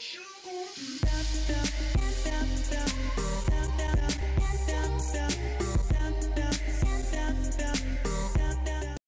Sugar.